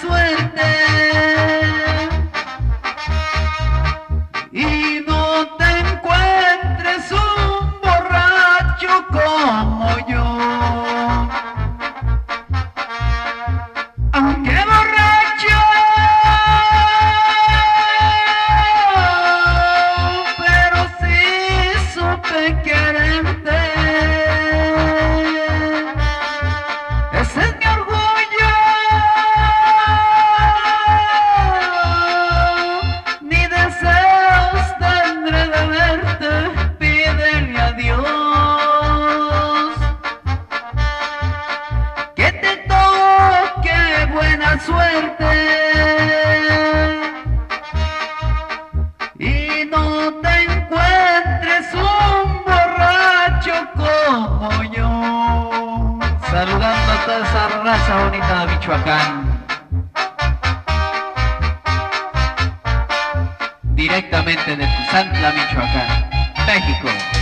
suerte. como. Saludando a toda esa raza bonita de Michoacán. Directamente de Tuzantla, Michoacán, México.